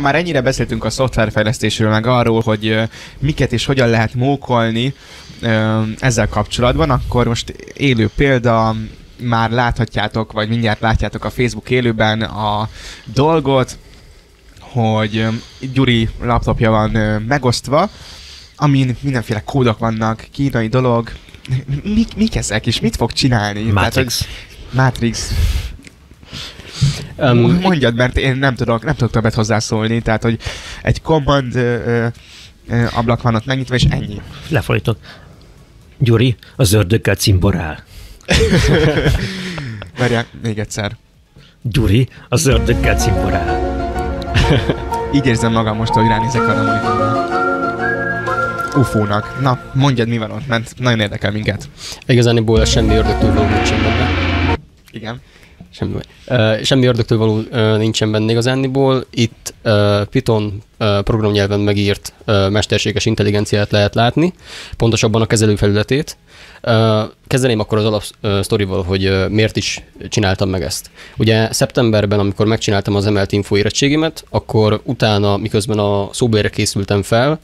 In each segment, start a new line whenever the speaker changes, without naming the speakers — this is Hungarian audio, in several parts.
ha már ennyire beszéltünk a szoftverfejlesztésről, meg arról, hogy miket és hogyan lehet mókolni ezzel kapcsolatban, akkor most élő példa, már láthatjátok, vagy mindjárt látjátok a Facebook élőben a dolgot, hogy Gyuri laptopja van megosztva, amin mindenféle kódok vannak, kínai dolog. Mi, mik ezek, és mit fog csinálni?
Matrix.
Tehát, hogy Matrix.
Um,
Mondjad, mert én nem tudok, nem tudok többet hozzászólni, tehát, hogy egy command ö, ö, ablak van ott megnyitva, és ennyi.
Lefordítok. Gyuri, az ördöggel cimborál.
Várjál, még egyszer.
Gyuri, az ördöggel cimborál.
Így érzem magam most, hogy ránézek arra a monitorra. Ufónak. Na, mondjad, mi van ott, mert nagyon érdekel minket.
Igazániból semmi ördögtől való nincsen benne.
Igen.
Semmi, uh, semmi ördögtől való uh, nincsen benne igazániból. Itt Python programnyelven megírt uh, mesterséges intelligenciát lehet látni, pontosabban a kezelőfelületét. Uh, kezdeném akkor az alap uh, sztorival, hogy miért is csináltam meg ezt. Ugye szeptemberben, amikor megcsináltam az emelt info érettségimet, akkor utána, miközben a szóbérre készültem fel,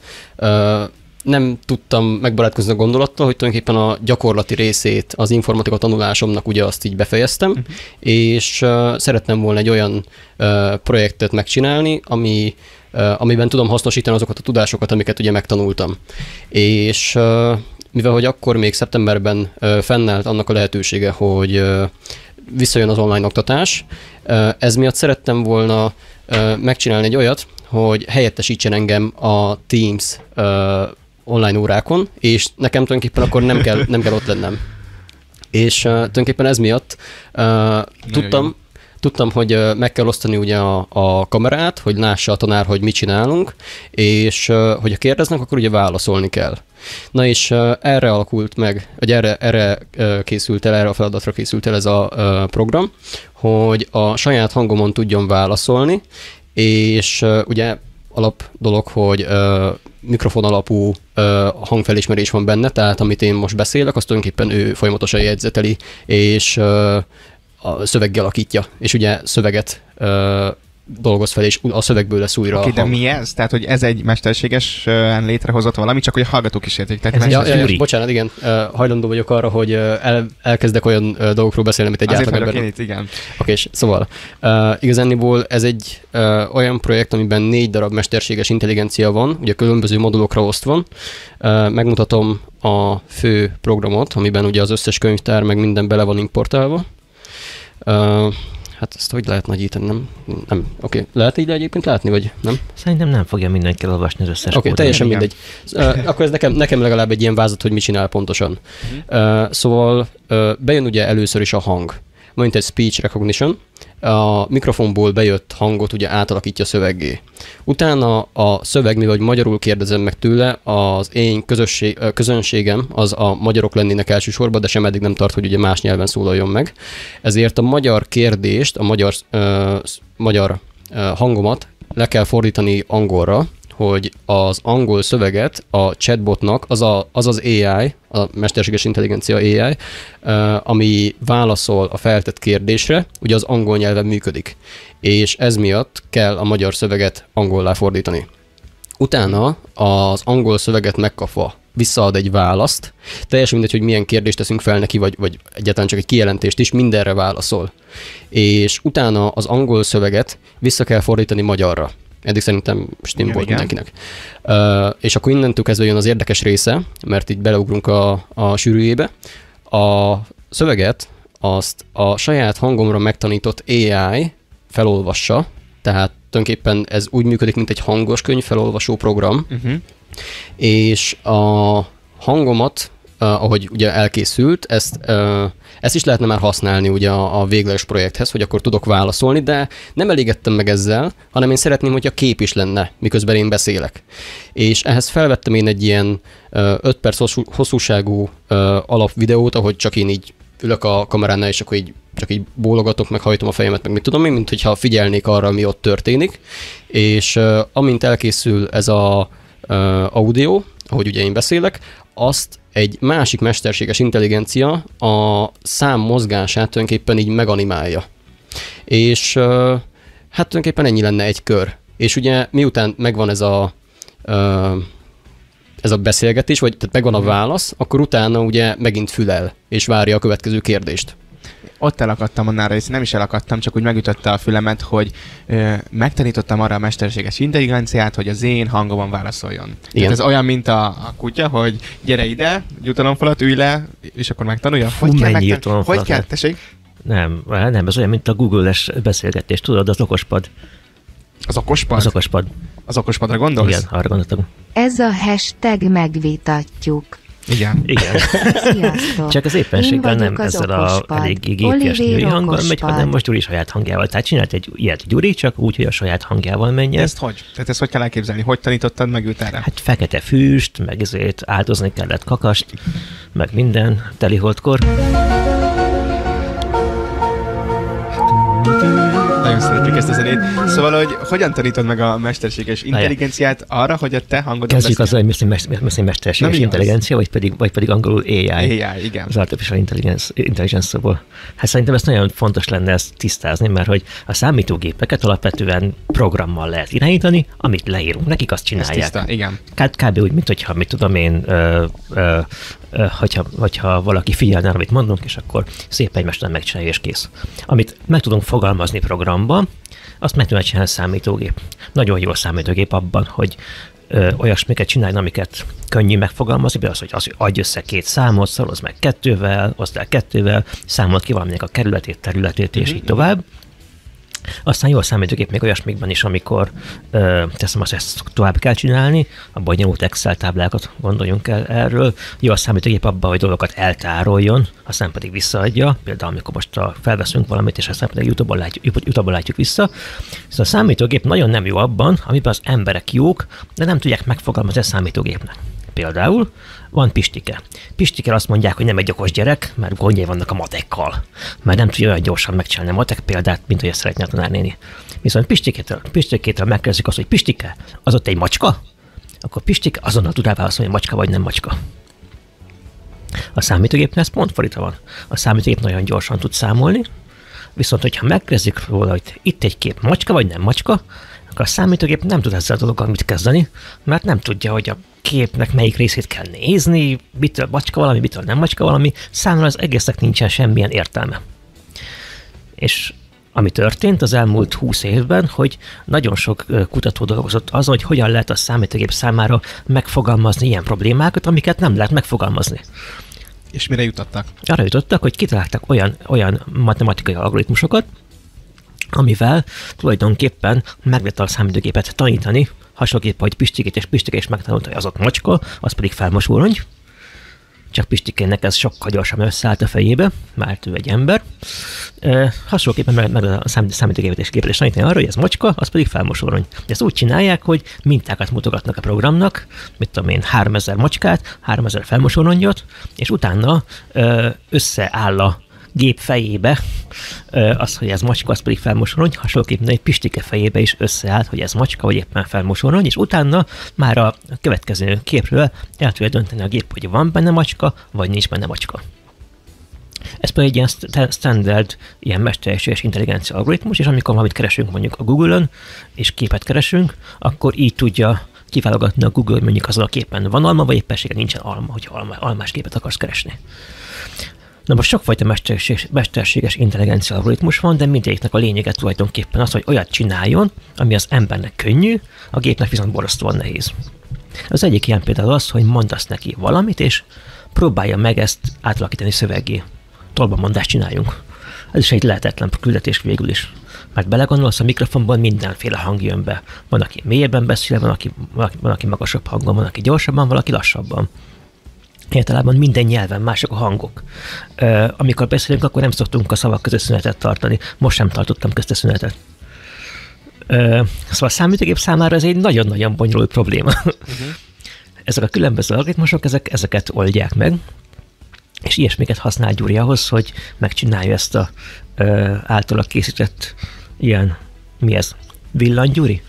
nem tudtam megbarátkozni a gondolattal, hogy tulajdonképpen a gyakorlati részét az informatika tanulásomnak ugye azt így befejeztem, uh-huh. és uh, szeretném volna egy olyan uh, projektet megcsinálni, ami uh, amiben tudom hasznosítani azokat a tudásokat, amiket ugye megtanultam. És uh, mivel hogy akkor még szeptemberben uh, fennállt annak a lehetősége, hogy uh, visszajön az online oktatás, uh, ez miatt szerettem volna uh, megcsinálni egy olyat, hogy helyettesítsen engem a Teams uh, online órákon, és nekem tulajdonképpen akkor nem kell, nem kell ott lennem. És uh, tulajdonképpen ez miatt uh, tudtam,
jó.
tudtam, hogy uh, meg kell osztani ugye a, a kamerát, hogy lássa a tanár, hogy mit csinálunk, és uh, hogyha kérdeznek, akkor ugye válaszolni kell. Na és uh, erre alakult meg, vagy erre, erre uh, készült el, erre a feladatra készült el ez a uh, program, hogy a saját hangomon tudjon válaszolni, és uh, ugye alap dolog, hogy uh, mikrofon alapú uh, hangfelismerés van benne, tehát amit én most beszélek, azt tulajdonképpen ő folyamatosan jegyzeteli, és uh, a szöveggel alakítja, és ugye szöveget uh, dolgoz fel, és a szövegből lesz újra
Oké,
a
de mi ez? Tehát, hogy ez egy mesterségesen létrehozott valami, csak hogy a hallgatók is értik. Tehát
Ez
Ja, ja, bocsánat, igen, hajlandó vagyok arra, hogy el, elkezdek olyan dolgokról beszélni, amit egy
Azért
átlagember
vagyok én itt, igen.
Oké, és szóval uh, igazániból ez egy uh, olyan projekt, amiben négy darab mesterséges intelligencia van, ugye különböző modulokra osztva. Uh, megmutatom a fő programot, amiben ugye az összes könyvtár meg minden bele van importálva. Uh, hát ezt hogy lehet nagyítani, nem? Nem. Oké, lehet így egyébként látni, vagy nem?
Szerintem nem fogja mindenki elolvasni az összes
Oké, okay, teljesen
igen.
mindegy. Uh, akkor ez nekem, nekem legalább egy ilyen vázat, hogy mit csinál pontosan. Uh, szóval uh, bejön ugye először is a hang. Itt egy speech recognition, a mikrofonból bejött hangot ugye átalakítja szöveggé. Utána a szöveg, mivel magyarul kérdezem meg tőle, az én közösség, közönségem az a magyarok lennének elsősorban, de sem eddig nem tart, hogy ugye más nyelven szólaljon meg. Ezért a magyar kérdést, a magyar, ö, magyar ö, hangomat le kell fordítani angolra, hogy az angol szöveget a chatbotnak, az a, az, az AI, a mesterséges intelligencia AI, ö, ami válaszol a feltett kérdésre, ugye az angol nyelven működik. És ez miatt kell a magyar szöveget angollá fordítani. Utána az angol szöveget megkapva visszaad egy választ, teljesen mindegy, hogy milyen kérdést teszünk fel neki, vagy, vagy egyáltalán csak egy kijelentést is, mindenre válaszol. És utána az angol szöveget vissza kell fordítani magyarra. Eddig szerintem
Igen,
volt
igen.
mindenkinek. Uh, és akkor innentől kezdve jön az érdekes része, mert itt beleugrunk a, a sűrűjébe. A szöveget azt a saját hangomra megtanított AI felolvassa, tehát tulajdonképpen ez úgy működik, mint egy hangos könyv felolvasó program,
Uh-huh.
és a hangomat, uh, ahogy ugye elkészült, ezt, uh, ezt is lehetne már használni ugye a, a végleges projekthez, hogy akkor tudok válaszolni, de nem elégedtem meg ezzel, hanem én szeretném, hogy a kép is lenne, miközben én beszélek. És ehhez felvettem én egy ilyen 5 perc hosszú, hosszúságú alapvideót, ahogy csak én így ülök a kameránál, és akkor így csak így bólogatok, meg hajtom a fejemet, meg mit tudom én, mint hogyha figyelnék arra, mi ott történik. És uh, amint elkészül ez a uh, audio, ahogy ugye én beszélek, azt egy másik mesterséges intelligencia a szám mozgását tulajdonképpen így meganimálja. És hát tulajdonképpen ennyi lenne egy kör. és ugye miután megvan ez a ez a beszélgetés, vagy tehát megvan a válasz, akkor utána ugye megint fülel, és várja a következő kérdést.
Ott elakadtam annál rész, nem is elakadtam, csak úgy megütötte a fülemet, hogy ö, megtanítottam arra a mesterséges intelligenciát, hogy az én hangomon válaszoljon. Igen. Tehát ez olyan, mint a, a kutya, hogy gyere ide, jutalomfalat, ülj le, és akkor megtanulja.
Fú,
hogy kell,
mennyi
megtan- hogy kell, tessék?
Nem, nem, ez olyan, mint a Google-es beszélgetés, tudod, az okospad.
Az okospad?
Az okospad.
Az okospadra gondolsz?
Igen, arra gondoltam.
Ez a hashtag megvitatjuk.
Igen.
Igen.
Sziasztok!
Csak az éppenséggel nem
az
ezzel a elég
Olivér
női hanggal megy, hanem most Gyuri saját hangjával. Tehát csinált egy ilyet Gyuri, csak úgy, hogy a saját hangjával menjen.
Ezt hogy? Tehát ezt hogy kell elképzelni? Hogy tanítottad meg őt erre?
Hát fekete füst, meg ezért áldozni kellett kakast, meg minden teliholdkor.
Nagyon szeretjük ezt a zenét. Szóval, hogy hogyan tanítod meg a mesterséges intelligenciát arra, hogy a te hangodon
Kezdjük azzal, hogy mi mesterséges
Na,
intelligencia, vagy pedig, vagy pedig angolul AI.
AI, igen.
az Artificial Intelligence, Intelligence-ból. Hát szerintem ez nagyon fontos lenne ezt tisztázni, mert hogy a számítógépeket alapvetően programmal lehet irányítani, amit leírunk, nekik azt
Ez
csinálják.
tiszta, igen.
Kb. kb. úgy, mint hogyha, mit tudom én, ö, ö, hogyha, hogyha valaki figyelne, amit mondunk, és akkor szépen egymástán megcsinálja, és kész. Amit meg tudunk fogalmazni programba, azt meg tudja csinálni a számítógép. Nagyon jó a számítógép abban, hogy ö, olyasmiket csinálni, amiket könnyű megfogalmazni, például az, hogy az, adj össze két számot, szoroz meg kettővel, oszd el kettővel, számolt ki valaminek a kerületét, területét, és így tovább. Aztán jó a számítógép még olyasmikben is, amikor ö, teszem azt, ezt tovább kell csinálni, a bonyolult Excel táblákat gondoljunk el erről. Jó a számítógép abban, hogy dolgokat eltároljon, aztán pedig visszaadja, például amikor most a, felveszünk valamit, és aztán pedig YouTube-on látjuk, YouTube-on látjuk vissza. Szóval a számítógép nagyon nem jó abban, amiben az emberek jók, de nem tudják megfogalmazni a számítógépnek. Például van Pistike. Pistike azt mondják, hogy nem egy okos gyerek, mert gondjai vannak a matekkal. Mert nem tudja olyan gyorsan megcsinálni a matek példát, mint hogy ezt szeretne a tanárnéni. Viszont Pistikétől, Pistikétől megkérdezik azt, hogy Pistike, az ott egy macska? Akkor Pistike azonnal tud rá hogy macska vagy nem macska. A számítógépnél ez pont fordítva van. A számítógép nagyon gyorsan tud számolni, viszont hogyha megkérdezik róla, hogy itt egy kép macska vagy nem macska, akkor a számítógép nem tud ezzel a dologgal mit kezdeni, mert nem tudja, hogy a képnek melyik részét kell nézni, mitől macska valami, mitől nem macska valami, számomra az egésznek nincsen semmilyen értelme. És ami történt az elmúlt 20 évben, hogy nagyon sok kutató dolgozott azon, hogy hogyan lehet a számítógép számára megfogalmazni ilyen problémákat, amiket nem lehet megfogalmazni.
És mire jutottak?
Arra jutottak, hogy kitaláltak olyan, olyan matematikai algoritmusokat, amivel tulajdonképpen meg lehet a számítógépet tanítani, hasonlóképpen, hogy Pistikét és Pistikét is megtanulta, hogy az ott macska, az pedig felmosó rongy. Csak Pistikének ez sokkal gyorsabban összeállt a fejébe, mert ő egy ember. E, hasonlóképpen meg, meg a számít- számítógépet és képet is tanítani arra, hogy ez macska, az pedig felmosó rongy. Ezt úgy csinálják, hogy mintákat mutogatnak a programnak, mit tudom én, 3000 macskát, 3000 felmosó rongyot, és utána összeáll a gép fejébe az, hogy ez macska, az pedig felmosorony, hasonlóképpen egy pistike fejébe is összeállt, hogy ez macska, vagy éppen felmosorony, és utána már a következő képről el tudja dönteni a gép, hogy van benne macska, vagy nincs benne macska. Ez pedig egy ilyen st- standard, ilyen mesterséges intelligencia algoritmus, és amikor valamit keresünk mondjuk a Google-ön, és képet keresünk, akkor így tudja kiválogatni a Google, mondjuk azon a képen van alma, vagy éppenséggel nincsen alma, hogy alma, almás képet akarsz keresni. Na most sokfajta mesterséges, mesterséges intelligencia algoritmus van, de mindegyiknek a lényege tulajdonképpen az, hogy olyat csináljon, ami az embernek könnyű, a gépnek viszont borzasztóan nehéz. Az egyik ilyen például az, hogy mondasz neki valamit, és próbálja meg ezt átalakítani szöveggé. Tolbamondást csináljunk. Ez is egy lehetetlen küldetés végül is. Mert belegondolsz, a mikrofonban mindenféle hang jön be. Van, aki mélyebben beszél, van, aki- van, aki magasabb hangon, van, aki gyorsabban, valaki lassabban. Általában minden nyelven mások a hangok. Amikor beszélünk, akkor nem szoktunk a szavak között szünetet tartani. Most sem tartottam közte szünetet. Szóval a számítógép számára ez egy nagyon-nagyon bonyolult probléma. Uh-huh. Ezek a különböző algoritmusok, ezek, ezeket oldják meg, és ilyesmiket használ Gyuri ahhoz, hogy megcsinálja ezt a ö, általa készített ilyen, mi ez, villanygyuri?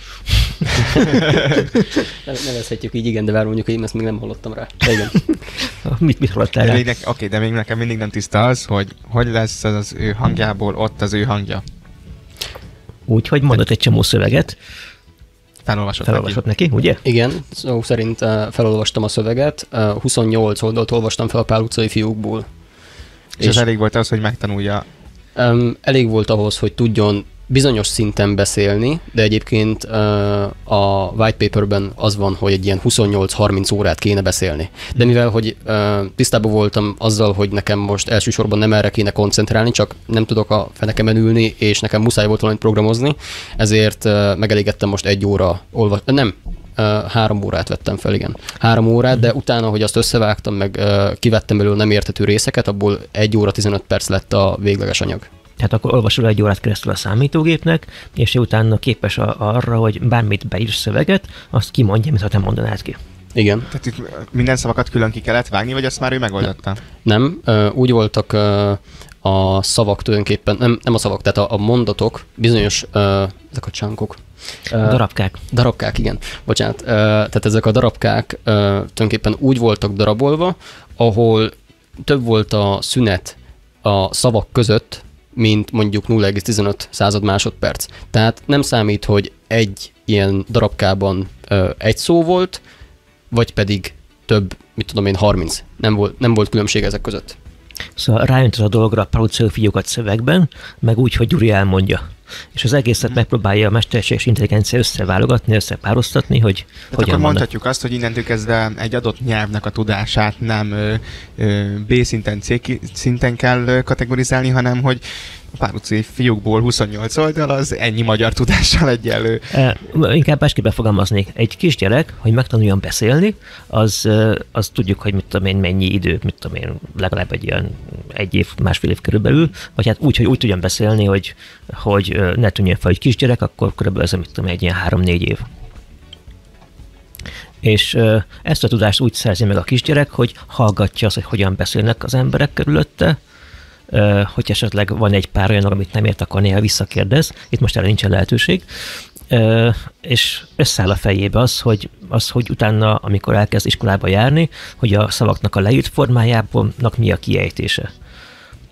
Nevezhetjük így, igen, de vár mondjuk, hogy én ezt még nem hallottam rá. De igen.
Mit, mit hallottál
De
rá?
oké, de még nekem mindig nem tiszta az, hogy hogy lesz az, az ő hangjából ott az ő hangja.
Úgy, hogy mondott egy csomó szöveget,
Felolvasott neki.
felolvasott neki, ugye?
Igen, szó szerint uh, felolvastam a szöveget, uh, 28 oldalt olvastam fel a Pál utcai fiúkból.
És, és ez elég volt az, hogy megtanulja.
Um, elég volt ahhoz, hogy tudjon bizonyos szinten beszélni, de egyébként a white paperben az van, hogy egy ilyen 28-30 órát kéne beszélni. De mivel, hogy tisztában voltam azzal, hogy nekem most elsősorban nem erre kéne koncentrálni, csak nem tudok a fenekemen ülni, és nekem muszáj volt valamit programozni, ezért megelégettem most egy óra olvas... Nem, három órát vettem fel, igen. Három órát, de utána, hogy azt összevágtam, meg kivettem belőle nem értető részeket, abból egy óra 15 perc lett a végleges anyag.
Tehát akkor olvasol egy órát keresztül a számítógépnek, és utána képes a, arra, hogy bármit beírsz szöveget, azt kimondja, mintha te mondanád ki.
Igen.
Tehát itt minden szavakat külön ki kellett vágni, vagy azt már ő megoldotta?
Nem, úgy voltak a szavak tulajdonképpen, nem, nem a szavak, tehát a, a mondatok, bizonyos, ezek a csánkok.
Darabkák.
Darabkák, igen. Bocsánat. Tehát ezek a darabkák tulajdonképpen úgy voltak darabolva, ahol több volt a szünet a szavak között, mint mondjuk 0,15 század másodperc. Tehát nem számít, hogy egy ilyen darabkában ö, egy szó volt, vagy pedig több, mit tudom én, 30. Nem volt, nem volt különbség ezek között.
Szóval rájött az a dologra a palucai fiúkat szövegben, meg úgy, hogy Gyuri elmondja. És az egészet megpróbálja a mesterséges intelligencia összeválogatni, összepároztatni, hogy
Tehát
hogyan
akkor mondhatjuk azt, hogy innentől kezdve egy adott nyelvnek a tudását nem B szinten, C szinten kell kategorizálni, hanem hogy a páruci fiúkból 28 oldal az ennyi magyar tudással egyenlő.
E, Inkább másképp fogalmaznék. Egy kisgyerek, hogy megtanuljon beszélni, az, ö, az tudjuk, hogy mit tudom én, mennyi idő, mit tudom én, legalább egy ilyen egy év, másfél év körülbelül, vagy hát úgy, hogy úgy tudjon beszélni, hogy, hogy ö, ne tűnjön fel, hogy kisgyerek, akkor körülbelül ez, mit tudom én, egy ilyen három-négy év. És ö, ezt a tudást úgy szerzi meg a kisgyerek, hogy hallgatja azt, hogy hogyan beszélnek az emberek körülötte, hogy esetleg van egy pár olyan, amit nem ért, akkor néha visszakérdez. Itt most erre nincsen lehetőség. És összeáll a fejébe az, hogy, az, hogy utána, amikor elkezd iskolába járni, hogy a szavaknak a leírt formájából mi a kiejtése.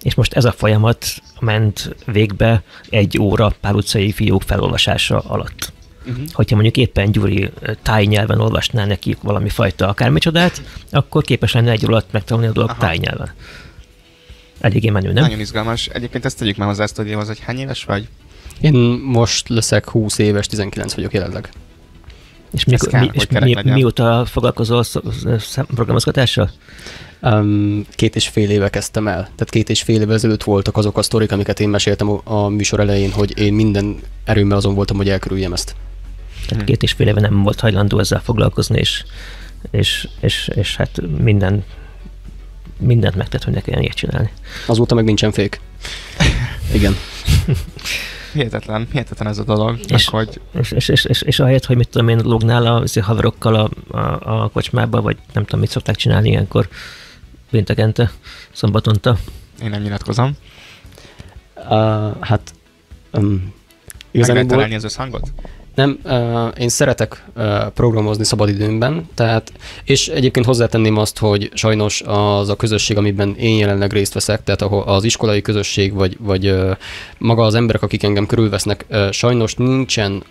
És most ez a folyamat ment végbe egy óra pár utcai fiúk felolvasása alatt.
Uh-huh.
Hogyha mondjuk éppen Gyuri tájnyelven olvasná neki valami fajta akármicsodát, akkor képes lenne egy alatt megtanulni a dolog
Aha.
tájnyelven. Eléggé menő, nem?
Nagyon izgalmas. Egyébként ezt tegyük már hozzá a sztúdióhoz, hogy hány éves vagy?
Én most leszek 20 éves, 19 vagyok jelenleg.
És, mikor,
kell,
mi, és mi,
legyen.
mióta foglalkozol programozgatással?
Um, két és fél éve kezdtem el. Tehát két és fél évvel ezelőtt voltak azok a sztorik, amiket én meséltem a, a műsor elején, hogy én minden erőmmel azon voltam, hogy elkerüljem ezt.
Tehát
Hmm.
két és fél éve nem volt hajlandó ezzel foglalkozni, és, és, és, és hát minden, mindent megtett, hogy ne kelljen ilyet csinálni.
Azóta meg nincsen fék. Igen.
Hihetetlen, hihetetlen ez a dolog,
És-
meg hogy
És, és, és, és, és ahelyett, hogy mit tudom én, lognál a izé, haverokkal a, a, a kocsmába, vagy nem tudom, mit szokták csinálni ilyenkor péntekente, szombatonta.
én nem nyilatkozom.
Uh, hát um,
Meg lehet találni az összhangot?
Nem, én szeretek programozni szabadidőmben, tehát, és egyébként hozzátenném azt, hogy sajnos az a közösség, amiben én jelenleg részt veszek, tehát ahol az iskolai közösség, vagy, vagy maga az emberek, akik engem körülvesznek, sajnos nincsen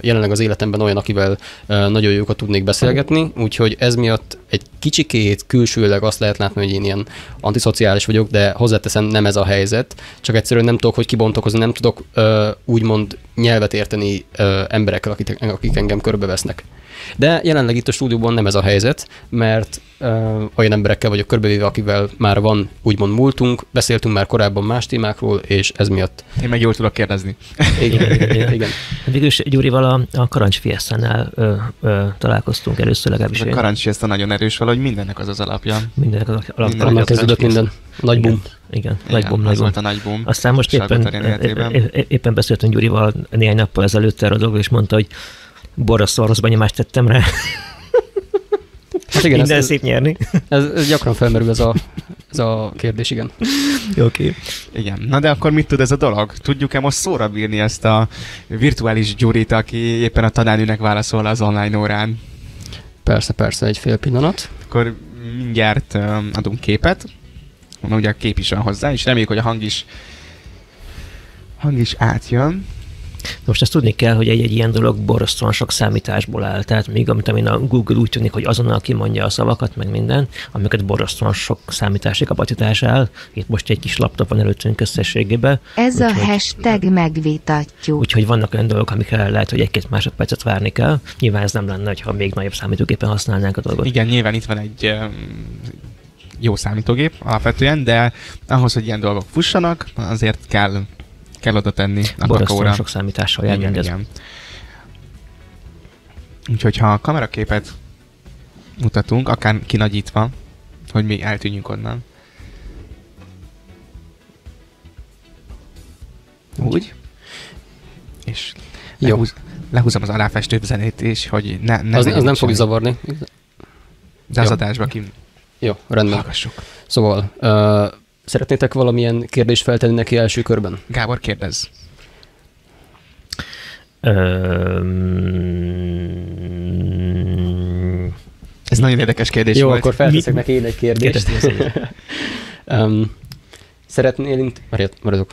jelenleg az életemben olyan, akivel nagyon jókat tudnék beszélgetni, úgyhogy ez miatt egy kicsikét külsőleg azt lehet látni, hogy én ilyen antiszociális vagyok, de hozzáteszem, nem ez a helyzet, csak egyszerűen nem tudok, hogy kibontakozni, nem tudok uh, úgymond nyelvet érteni uh, emberekkel, akik, akik engem körbevesznek. De jelenleg itt a stúdióban nem ez a helyzet, mert uh, olyan emberekkel vagyok körbevéve, akivel már van úgymond múltunk, beszéltünk már korábban más témákról, és ez miatt.
Én meg jól tudok kérdezni.
Igen, igen, igen.
Végülis Gyurival a, a Karancs ö, ö, találkoztunk először legalábbis.
És a a nagyon erős valahogy mindennek az az alapja.
Mindenek az alap,
Minden
Onnan
Nagy
kezdődött
Karancs
minden. Nagy
igen,
bum.
Igen,
Igen,
nagy bum,
az
nagy bum.
volt a nagy boom.
Aztán most éppen, éppen beszéltünk Gyurival néhány nappal ezelőtt erről a dologról, és mondta, hogy borzasztó rossz benyomást tettem rá.
Hát igen,
Minden
ez,
szép nyerni.
ez, ez, gyakran felmerül ez a, ez a kérdés, igen.
Oké. Okay.
Igen. Na de akkor mit tud ez a dolog? Tudjuk-e most szóra bírni ezt a virtuális Gyurit, aki éppen a tanárnőnek válaszol az online órán?
Persze, persze, egy fél pillanat.
Akkor mindjárt adunk képet. Mondom, ugye a kép is van hozzá, és reméljük, hogy a hang is hang is átjön.
Most ezt tudni kell, hogy egy-egy ilyen dolog borzasztóan sok számításból áll. Tehát még amit amin a Google úgy tűnik, hogy azonnal kimondja a szavakat, meg minden, amiket borzasztóan sok számítási kapacitás áll. Itt most egy kis laptop van előttünk összességében.
Ez a
Úgyhogy-
hashtag megvitatjuk.
Úgyhogy vannak olyan dolgok, amikre lehet, hogy egy-két másodpercet várni kell. Nyilván ez nem lenne, ha még nagyobb számítógépen használnánk a dolgot.
Igen, nyilván itt van egy jó számítógép alapvetően, de ahhoz, hogy ilyen dolgok fussanak, azért kell, kell oda tenni a
Borzasztóan
kakóra.
sok számítással jár
Igen,
mindez.
igen. Úgyhogy ha a kameraképet mutatunk, akár kinagyítva, hogy mi eltűnjünk onnan. Úgy. És
Jó.
lehúz, lehúzom az aláfestőbb zenét is, hogy ne, ne
Az, az nem fogja zavarni.
De az
Jó.
adásba ki
Jó, rendben.
hallgassuk.
Szóval, uh, szeretnétek valamilyen kérdést feltenni neki első körben?
Gábor, kérdezz.
Öm,
Ez nagyon érdekes kérdés
Jó,
volt.
akkor felteszek
Mi-
neki én egy kérdést. Um, szeretnél, int- maradok.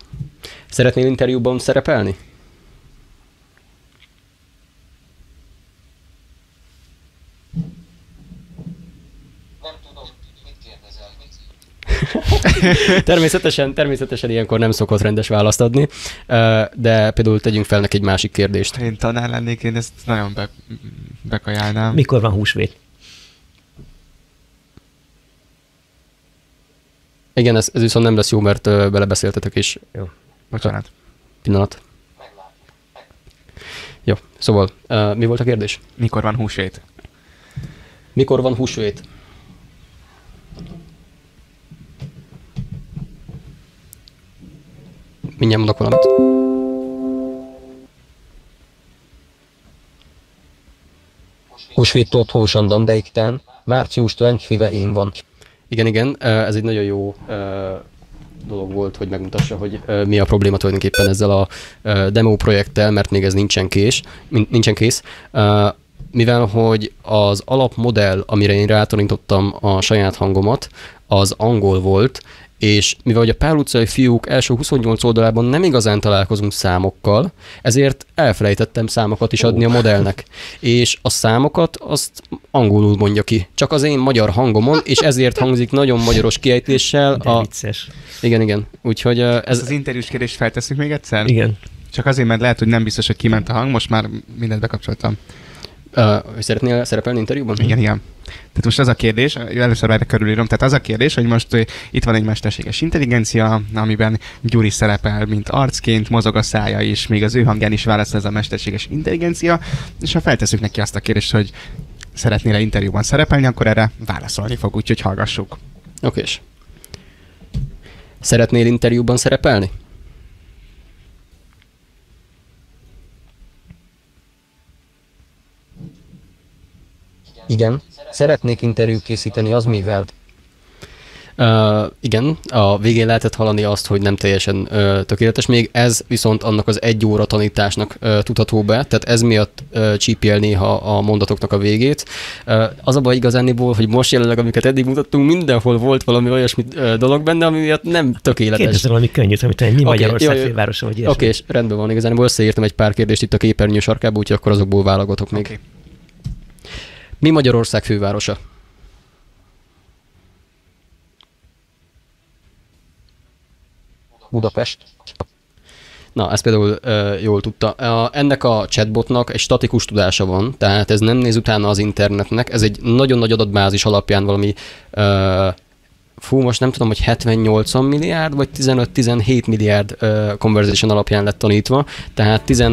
Szeretnél interjúban szerepelni? természetesen, természetesen ilyenkor nem szokott rendes választ adni, ö, de például tegyünk fel neki egy másik kérdést.
Én tanár lennék, én ezt nagyon be, bekajálnám.
Mikor van húsvét?
Igen, ez, ez viszont nem lesz jó, mert ö, belebeszéltetek is.
Jó.
Bocsánat.
Pillanat. Jó, szóval uh, mi volt a kérdés?
Mikor van húsvét?
Mikor van húsvét? Mindjárt mondok valamit.
Húsvéttől húsandam deikten, márciustól five én van.
Igen, igen, ez egy nagyon jó dolog volt, hogy megmutassa, hogy mi a probléma tulajdonképpen ezzel a demo projekttel, mert még ez nincsen kés, nincsen kész. Mivel, hogy az alapmodell, amire én rátanítottam a saját hangomat, az angol volt, és mivel hogy a Pál utcai fiúk első 28 oldalában nem igazán találkozunk számokkal, ezért elfelejtettem számokat is adni a modellnek. És a számokat azt angolul mondja ki, csak az én magyar hangomon, és ezért hangzik nagyon magyaros kiejtéssel.
De
A...
vicces.
Igen, igen. Úgyhogy
Ez az interjús kérdést feltesszük még egyszer?
Igen.
Csak azért, mert lehet, hogy nem biztos, hogy kiment a hang, most már mindent bekapcsoltam.
Ö, szeretnél szerepelni interjúban?
Igen, igen. Tehát most az a kérdés, először erre körülírom, tehát az a kérdés, hogy most itt van egy mesterséges intelligencia, amiben Gyuri szerepel, mint arcként, mozog a szája is, még az ő hangján is válaszol ez a mesterséges intelligencia, és ha feltesszük neki azt a kérdést, hogy szeretnél-e interjúban szerepelni, akkor erre válaszolni fog, úgyhogy hallgassuk.
Okés. Szeretnél interjúban szerepelni?
Igen, szeretnék interjút készíteni, az mivel?
Uh, igen, a végén lehetett hallani azt, hogy nem teljesen uh, tökéletes még, ez viszont annak az egy óra tanításnak uh, tudható be, tehát ez miatt uh, csípél néha a mondatoknak a végét. Uh, az a baj igazániból, hogy most jelenleg, amiket eddig mutattunk, mindenhol volt valami olyasmi uh, dolog benne, ami miatt nem tökéletes.
Kérdezzel valami könnyűt, amit mi
Oké,
Magyarország fővárosa, vagy
Oké,
ilyesmi.
és rendben van, igazából összeírtam egy pár kérdést itt a képernyő sarkába, úgyhogy akkor azokból válogatok még. Mi Magyarország fővárosa?
Budapest.
Na, ezt például uh, jól tudta. A, ennek a chatbotnak egy statikus tudása van, tehát ez nem néz utána az internetnek, ez egy nagyon nagy adatbázis alapján valami uh, fú, most nem tudom, hogy 70-80 milliárd, vagy 15-17 milliárd uh, conversation alapján lett tanítva, tehát 10,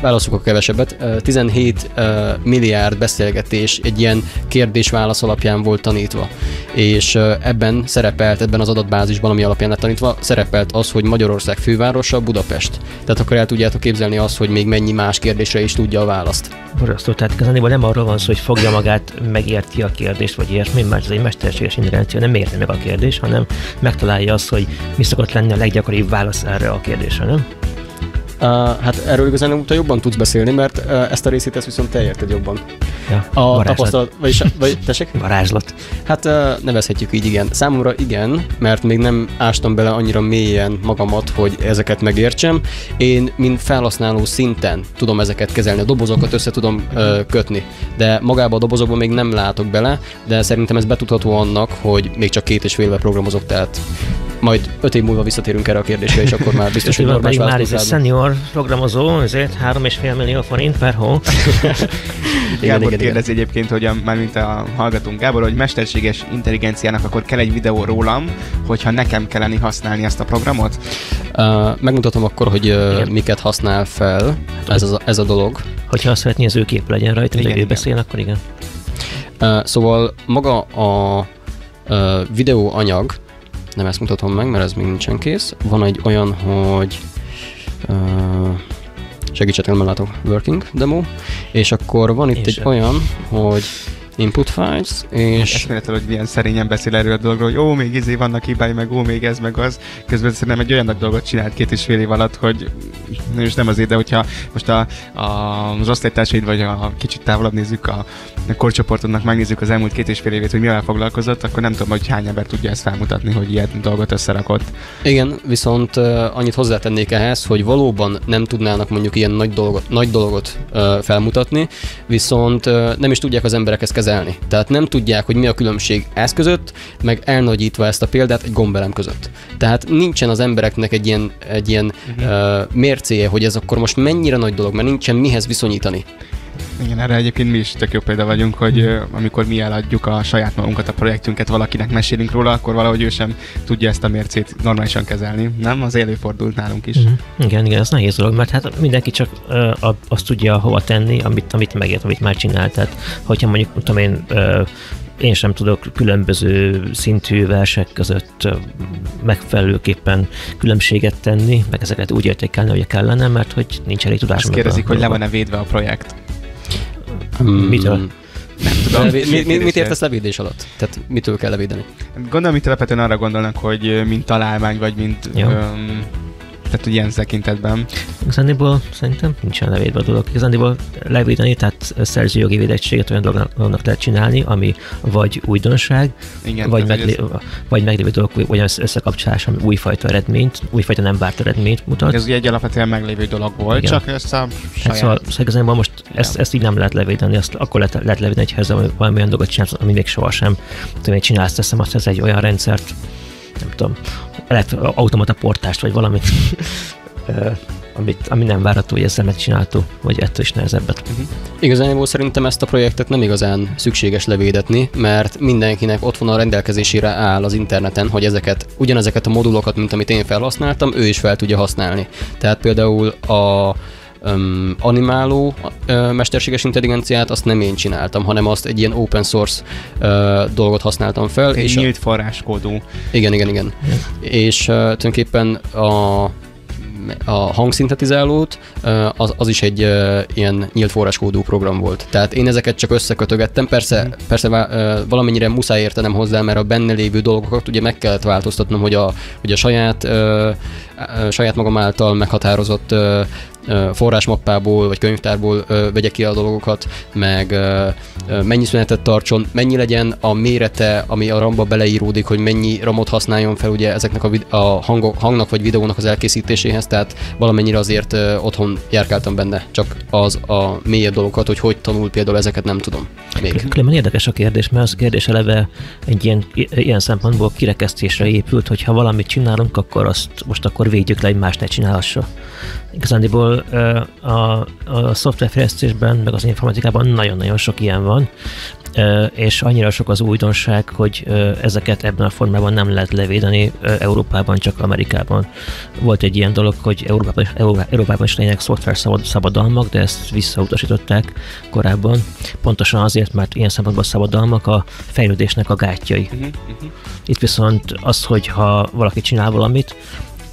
válaszok a kevesebbet, uh, 17 uh, milliárd beszélgetés egy ilyen kérdés-válasz alapján volt tanítva. És uh, ebben szerepelt, ebben az adatbázisban, ami alapján lett tanítva, szerepelt az, hogy Magyarország fővárosa Budapest. Tehát akkor el tudjátok képzelni azt, hogy még mennyi más kérdésre is tudja a választ.
Borzasztó, tehát igazából nem arról van szó, hogy fogja magát, megérti a kérdést, vagy ilyesmi, mert ez egy mesterséges intelligencia nem érti meg a kérdést, hanem megtalálja azt, hogy mi szokott lenni a leggyakoribb válasz erre a kérdésre, nem?
Uh, hát erről igazán utána jobban tudsz beszélni, mert uh, ezt a részét ezt viszont te érted jobban.
Ja,
A
varázslat.
tapasztalat, vagyis, vagy, tessék?
Varázslat.
Hát uh, nevezhetjük így, igen. Számomra igen, mert még nem ástam bele annyira mélyen magamat, hogy ezeket megértsem. Én, mint felhasználó szinten tudom ezeket kezelni, a dobozokat össze tudom uh, kötni, de magába a dobozokban még nem látok bele, de szerintem ez betudható annak, hogy még csak két és fél éve programozok, tehát majd öt év múlva visszatérünk erre a kérdésre, és akkor már biztos, hogy normális
már ez egy senior programozó, ezért 3,5 millió forint per hó.
Gábor
igen,
kérdezi egyébként, hogy a, már mint a hallgatunk Gábor, hogy mesterséges intelligenciának akkor kell egy videó rólam, hogyha nekem kellene használni ezt a programot?
Uh, megmutatom akkor, hogy uh,
Igen.
miket használ fel ez, az, ez a dolog.
Hogyha azt szeretné, az ő kép legyen rajta,
Igen,
hogy ő beszél, akkor igen.
Uh, szóval maga a uh, videó anyag, nem ezt mutatom meg, mert ez még nincsen kész. Van egy olyan, hogy uh, segítsetek, nem látok, working demo, és akkor van itt
Én
egy olyan, hogy input files, és
Eszméletlen, hogy milyen szerényen beszél erről a dologról, hogy ó, még izé vannak hibái, meg ó, még ez, meg az. Közben szerintem egy olyan nagy dolgot csinált két és fél év alatt, hogy és nem azért, de hogyha most a, a, az osztálytársaid, vagy a kicsit távolabb nézzük a, a korcsoportodnak, megnézzük az elmúlt két és fél évét, hogy mivel foglalkozott, akkor nem tudom, hogy hány ember tudja ezt felmutatni, hogy ilyen dolgot összerakott.
Igen, viszont uh, annyit hozzátennék ehhez, hogy valóban nem tudnának mondjuk ilyen nagy dolgot, nagy dolgot uh, felmutatni, viszont uh, nem is tudják az emberek ezt kezelni. Tehát nem tudják, hogy mi a különbség ez között, meg elnagyítva ezt a példát egy gombelem között. Tehát nincsen az embereknek egy ilyen, egy ilyen uh, mércéje, hogy ez akkor most mennyire nagy dolog, mert nincsen mihez viszonyítani.
Igen, erre egyébként mi is tök jó példa vagyunk, hogy ö, amikor mi eladjuk a saját magunkat, a projektünket, valakinek mesélünk róla, akkor valahogy ő sem tudja ezt a mércét normálisan kezelni. Nem? Az előfordult nálunk is.
Mhm. Igen, igen, ez nehéz dolog, mert hát mindenki csak ö, azt tudja hova tenni, amit, amit megért, amit már csinál. Tehát, hogyha mondjuk, tudom én, ö, én sem tudok különböző szintű versek között megfelelőképpen különbséget tenni, meg ezeket úgy értékelni, hogy kellene, mert hogy nincs elég tudásom.
Azt kérdezik, hogy le van-e védve a projekt.
Mitől?
Nem tudom.
mi, mi, mit értesz levédés alatt? Tehát mitől kell levédeni?
Gondolom, itt alapvetően arra gondolnak, hogy mint találmány, vagy mint...
Jó.
Öm, tehát, hogy ilyen tekintetben.
Igazándiból szerintem nincsen levédve a dolog. Igazándiból levédeni, tehát szerzőjogi védettséget olyan dolognak lehet csinálni, ami vagy újdonság,
Igen,
vagy,
tehát,
meglé- vagy meglévő dolog, vagy olyan összekapcsolás, ami újfajta eredményt, újfajta nem várt eredményt mutat.
ez, ez ugye egy alapvetően meglévő dolog volt,
Igen.
csak ezt a
Hát
saját...
szóval, szóval igazából most ezt, ezt így nem lehet levédeni, azt akkor lehet, lehet levédeni, hogyha ez valami olyan dolgot csinálsz, ami még sohasem. Én csinálsz, teszem azt, ez egy olyan rendszert, nem tudom, lehet automata portást, vagy valamit, amit, ami nem várható, hogy ezzel megcsinálható, vagy ettől is nehezebbet.
Igazából szerintem ezt a projektet nem igazán szükséges levédetni, mert mindenkinek ott van a rendelkezésére áll az interneten, hogy ezeket, ugyanezeket a modulokat, mint amit én felhasználtam, ő is fel tudja használni. Tehát például a um, animáló uh, mesterséges intelligenciát azt nem én csináltam, hanem azt egy ilyen open source uh, dolgot használtam fel.
Egy
és a-
nyílt forráskódú.
igen, igen, igen. És uh, tulajdonképpen a, a hangszintetizálót az, az is egy ilyen nyílt forráskódú program volt. Tehát én ezeket csak összekötögettem, persze, persze vá- uh, valamennyire muszáj értenem hozzá, mert a benne lévő dolgokat ugye meg kellett változtatnom, hogy a, hogy a saját, uh, saját magam által meghatározott forrásmappából vagy könyvtárból vegye ki a dolgokat, meg mennyi szünetet tartson, mennyi legyen a mérete, ami a ramba beleíródik, hogy mennyi ramot használjon fel ugye ezeknek a, vid- a hangok, hangnak vagy videónak az elkészítéséhez, tehát valamennyire azért otthon járkáltam benne, csak az a mélyebb dolgokat, hogy hogy tanul például ezeket nem tudom még.
Különben érdekes a kérdés, mert az kérdés eleve egy ilyen, ilyen szempontból kirekesztésre épült, hogy ha valamit csinálunk, akkor azt most akkor védjük le, hogy más ne csinálhassa. Igazándiból a, a szoftverfejlesztésben, meg az informatikában nagyon-nagyon sok ilyen van, és annyira sok az újdonság, hogy ezeket ebben a formában nem lehet levédeni Európában, csak Amerikában. Volt egy ilyen dolog, hogy Európában, Európában is legyenek szoftver szabad, szabadalmak, de ezt visszautasították korábban, pontosan azért, mert ilyen szempontból szabadalmak a fejlődésnek a gátjai. Itt viszont az, hogy ha valaki csinál valamit,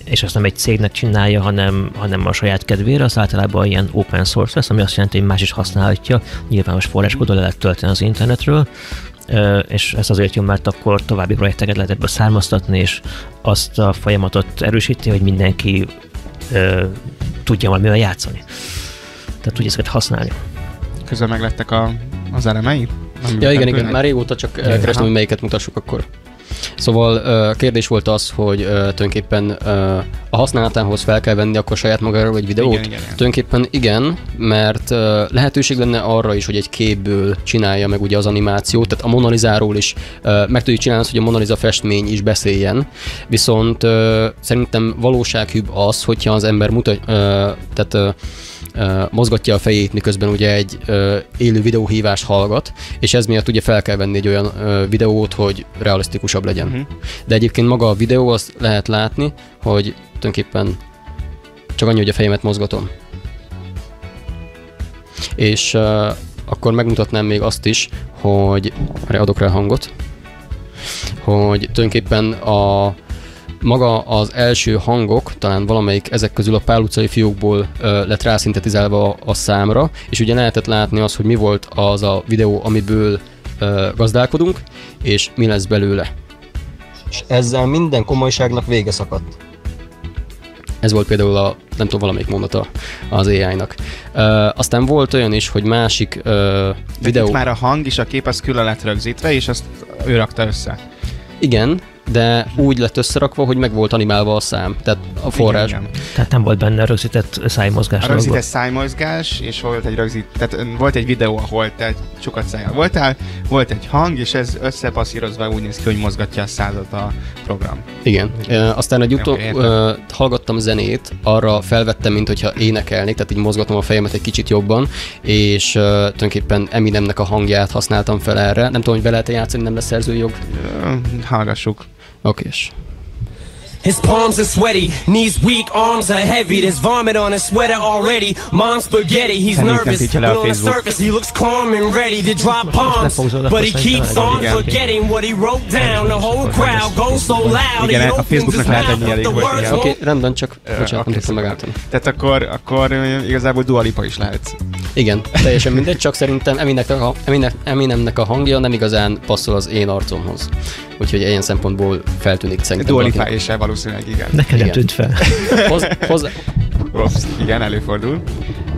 és azt nem egy cégnek csinálja, hanem, hanem a saját kedvére, az általában ilyen open source lesz, ami azt jelenti, hogy más is használhatja, nyilvános forráskódot le lehet tölteni az internetről, és ez azért jó, mert akkor további projekteket lehet ebből származtatni, és azt a folyamatot erősíti, hogy mindenki ö, tudja valamivel játszani. Tehát tudja ezeket használni.
Közben meglettek a, az elemei?
Ja, igen, igen, már régóta csak kerestem, hogy melyiket mutassuk akkor. Szóval ö, kérdés volt az, hogy tulajdonképpen a használatához fel kell venni akkor saját magáról egy videót?
Igen, igen, igen.
Tulajdonképpen igen, mert lehetőség lenne arra is, hogy egy képből csinálja meg ugye az animációt, tehát a Mona Lisáról is meg tudjuk csinálni azt, hogy a Mona Lisa festmény is beszéljen, viszont szerintem valósághűbb az, hogyha az ember mutat, tehát mozgatja a fejét, miközben ugye egy élő videóhívást hallgat, és ez miatt ugye fel kell venni egy olyan videót, hogy realisztikusabb legyen.
Mhm.
De egyébként maga a videó, azt lehet látni, hogy tulajdonképpen csak annyi, hogy a fejemet mozgatom. És uh, akkor megmutatnám még azt is, hogy adok rá hangot, hogy tulajdonképpen a maga az első hangok, talán valamelyik ezek közül a Pál utcai fiókból ö, lett rászintetizálva a, a számra, és ugye lehetett látni az, hogy mi volt az a videó, amiből ö, gazdálkodunk, és mi lesz belőle.
És ezzel minden komolyságnak vége szakadt.
Ez volt például a, nem tudom, valamelyik mondata az AI-nak. Uh, aztán volt olyan is, hogy másik
Videó.
videó...
Itt már a hang és a kép az külön lett rögzítve, és azt ő rakta össze.
Igen, de úgy lett összerakva, hogy meg volt animálva a szám, tehát a forrás.
Igen, igen.
Tehát nem volt benne rögzített szájmozgás.
A rögzített szájmozgás, és volt egy rögzít, tehát volt egy videó, ahol te csukat szájjal voltál, volt egy hang, és ez összepasszírozva úgy néz ki, hogy mozgatja a százat a program.
Igen. Uh, aztán egy utó, hallgattam zenét, arra felvettem, mint hogyha énekelnék, tehát így mozgatom a fejemet egy kicsit jobban, és uh, tulajdonképpen Eminemnek a hangját használtam fel erre. Nem tudom, hogy be lehet játszani, nem lesz szerzőjog.
Hallgassuk.
Oké, és
His palms are sweaty, knees weak, arms are heavy. There's vomit on his sweater already. Mom's spaghetti, he's nervous. But on the surface, he looks calm and ready to drop bombs. But he keeps on forgetting what he wrote down. The whole crowd goes so loud.
Igen, a Facebooknak lehet
but
elég.
Oké,
won't
rendben, csak
Ö,
bocsánat, nem tudtam megállítani.
Tehát akkor, akkor ö, igazából dualipa is lehet.
Igen, teljesen mindegy, csak szerintem Eminemnek a, Eminem- Eminemnek a hangja nem igazán passzol az én arcomhoz. Úgyhogy ilyen szempontból feltűnik szerintem.
Dualify is valószínűleg, igen.
Nekem nem
Igen.
tűnt fel.
Hoz, hozzá,
Rossz, igen, előfordul.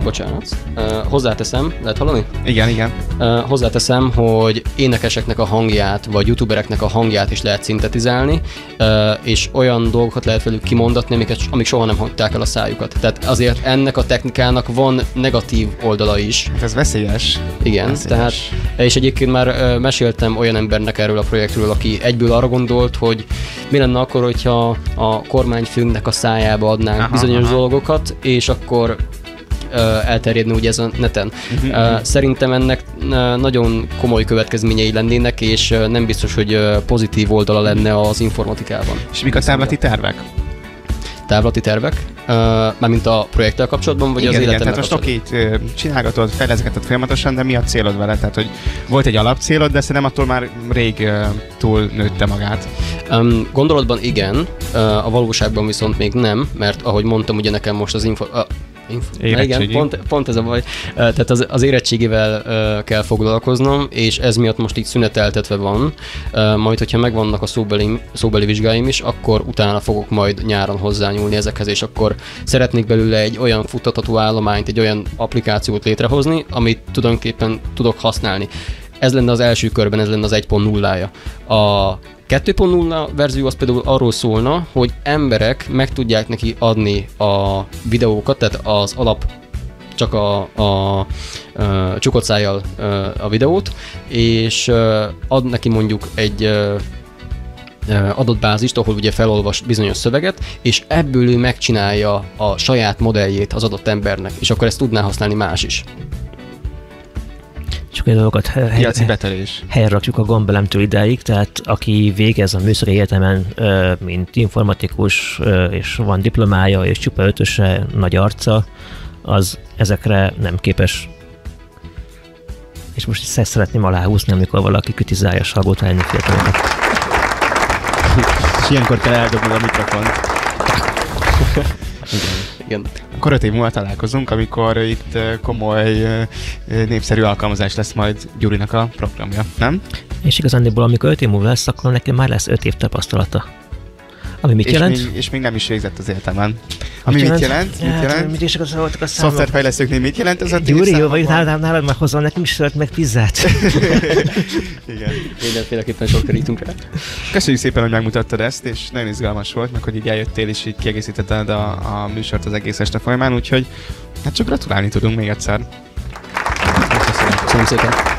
Bocsánat. Uh, hozzáteszem, lehet hallani?
Igen, igen.
Uh, hozzáteszem, hogy énekeseknek a hangját, vagy youtubereknek a hangját is lehet szintetizálni, uh, és olyan dolgokat lehet velük kimondatni, amiket, amik soha nem hagyták el a szájukat. Tehát azért ennek a technikának van negatív oldala is.
Hát ez veszélyes.
Igen,
Veszélyes.
tehát, és egyébként már ö, meséltem olyan embernek erről a projektről, aki egyből arra gondolt, hogy mi lenne akkor, hogyha a kormányfőnknek a szájába adnánk
Aha,
bizonyos
aha.
dolgokat, és akkor ö, elterjedne ugye ez a neten.
Mhm,
Ö, Szerintem ennek nagyon komoly következményei lennének, és nem biztos, hogy pozitív oldala lenne az informatikában.
És mik a táblati tervek?
Távlati tervek, mármint a projekttel kapcsolatban, vagy
igen,
az
igen,
életemmel
tehát most oké, csinálgatod, fejleszgeted folyamatosan, de mi a célod vele? Tehát, hogy volt egy alapcélod, de szerintem attól már rég túl nőtte magát.
Um, gondolatban igen, a valóságban viszont még nem, mert ahogy mondtam, ugye nekem most az info... Na igen, pont, pont ez a baj. Tehát az, az érettségivel uh, kell foglalkoznom, és ez miatt most így szüneteltetve van. Majd, hogyha megvannak a szóbeli, szóbeli vizsgáim is, akkor utána fogok majd nyáron hozzányúlni ezekhez, és akkor szeretnék belőle egy olyan futtatható állományt, egy olyan applikációt létrehozni, amit tulajdonképpen tudok használni. Ez lenne az első körben, ez lenne az 1.0-ja. A 2.0 verzió az például arról szólna, hogy emberek meg tudják neki adni a videókat, tehát az alap csak a, a, a csukott szájjal a videót, és ad neki mondjuk egy adott bázist, ahol ugye felolvas bizonyos szöveget, és ebből ő megcsinálja a saját modelljét az adott embernek, és akkor ezt tudná használni más is.
Csak egy dolgokat
Piaci betelés.
helyre rakjuk a gombelemtől idáig, tehát aki végez a műszaki egyetemen, mint informatikus, és van diplomája, és csupa ötöse, nagy arca, az ezekre nem képes. És most ezt szeretném aláhúzni, amikor valaki kritizálja Salgótányi fiatalokat.
És ilyenkor kell eldobnod a mikrofont.
Igen.
Akkor öt év múlva találkozunk, amikor itt komoly, népszerű alkalmazás lesz majd Gyurinak a programja, nem?
És igazándiból, amikor 5 év múlva lesz, akkor neki már lesz 5 év tapasztalata. Ami mit
és
jelent?
Még, és még nem is végzett az egyetemen. Ami mit jelent? Mit
Hát,
jelent?
Mit is voltak a számok?
Szoftverfejlesztőknél mit jelent ez a
Gyuri, jó vagy nálad, nálad már hozzá nekünk is szört meg pizzát.
Igen.
Mindenféleképpen sor kerítunk rá.
Köszönjük szépen, hogy megmutattad ezt, és nagyon izgalmas volt, meg hogy így eljöttél, és így kiegészítetted a, a műsort az egész este folyamán, úgyhogy hát csak gratulálni tudunk még egyszer.
Köszönöm szépen.